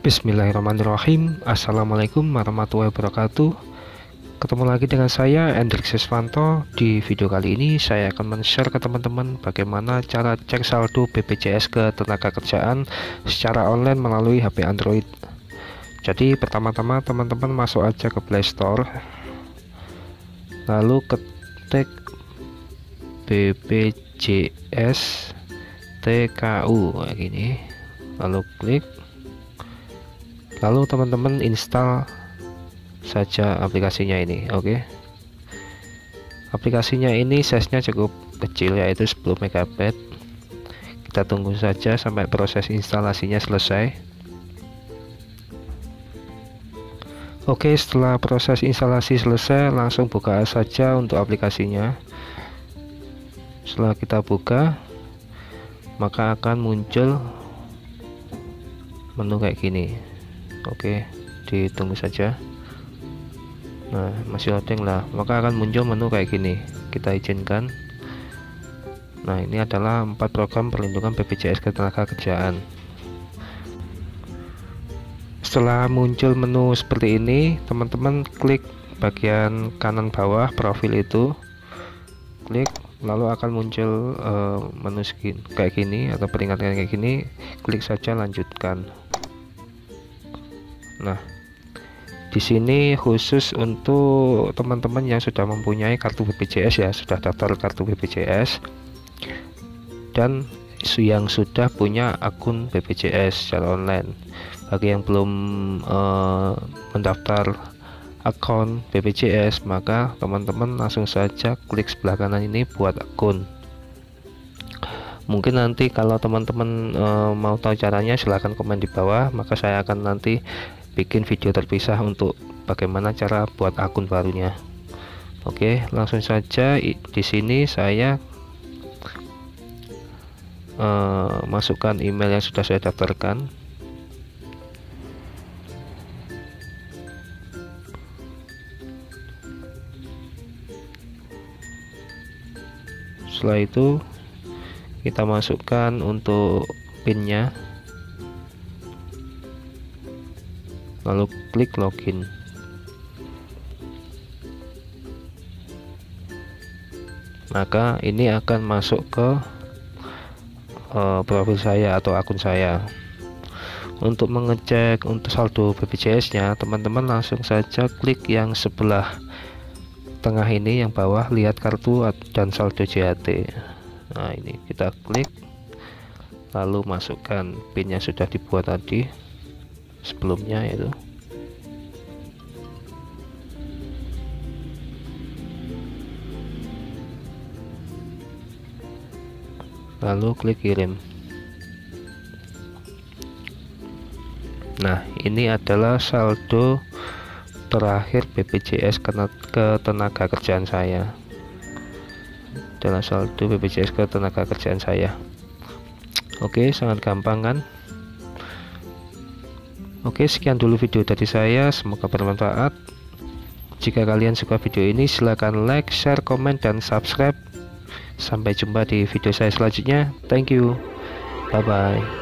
Bismillahirrahmanirrahim. Assalamualaikum warahmatullahi wabarakatuh. Ketemu lagi dengan saya Hendrik Siswanto Di video kali ini saya akan men-share ke teman-teman Bagaimana cara cek saldo BPJS ke tenaga kerjaan Secara online melalui HP Android. Jadi pertama-tama teman-teman masuk aja ke Play Store. Lalu ketik BPJS TKU lalu klik lalu teman-teman install saja aplikasinya ini oke? Okay? aplikasinya ini size-nya cukup kecil yaitu 10 MB kita tunggu saja sampai proses instalasinya selesai. Oke setelah proses instalasi selesai langsung buka saja untuk aplikasinya. Setelah kita buka maka akan muncul menu kayak gini oke ditunggu saja. Nah masih loading lah. Maka akan muncul menu kayak gini. Kita izinkan. Nah ini adalah empat program perlindungan BPJS ketenaga kerjaan. Setelah muncul menu seperti ini teman-teman klik bagian kanan bawah profil itu. Klik lalu akan muncul uh, menu skin kayak gini atau peringatan kayak gini. Klik saja lanjutkan nah. Di sini khusus untuk teman-teman yang sudah mempunyai kartu BPJS ya sudah daftar kartu BPJS dan yang sudah punya akun BPJS secara online. Bagi yang belum uh, mendaftar akun BPJS maka teman-teman langsung saja klik sebelah kanan ini buat akun. Mungkin nanti kalau teman-teman e, mau tahu caranya silahkan komen di bawah. Maka saya akan nanti bikin video terpisah untuk bagaimana cara buat akun barunya. Oke langsung saja di sini saya e, masukkan email yang sudah saya daftarkan. Setelah itu kita masukkan untuk pinnya lalu klik login. Maka ini akan masuk ke uh, profil saya atau akun saya. Untuk mengecek untuk saldo BPJS nya teman-teman langsung saja klik yang sebelah tengah ini yang bawah lihat kartu dan saldo JHT nah ini kita klik lalu masukkan pin yang sudah dibuat tadi sebelumnya itu. Lalu klik kirim. Nah ini adalah saldo terakhir BPJS ke tenaga kerjaan saya. Adalah saldo BPJS ke tenaga kerjaan saya. Oke sangat gampang kan Oke sekian dulu video dari saya. Semoga bermanfaat. Jika kalian suka video ini silahkan like share komen dan subscribe. Sampai jumpa di video saya selanjutnya. Thank you. Bye bye